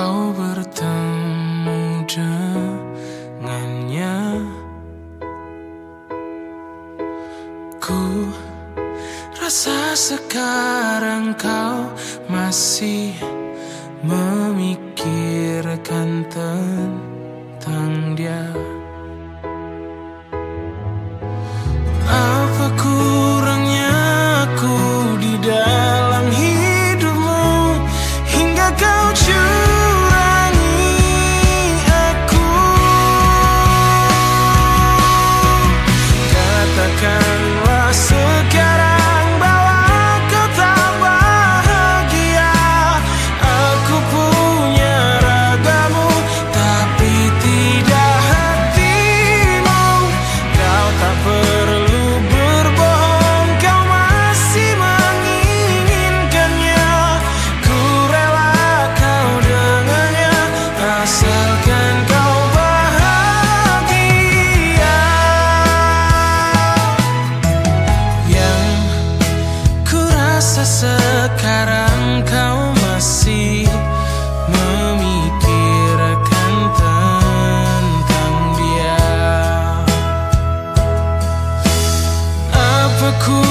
kau bertemu dengannya. Ku rasa sekarang kau masih memikir cool.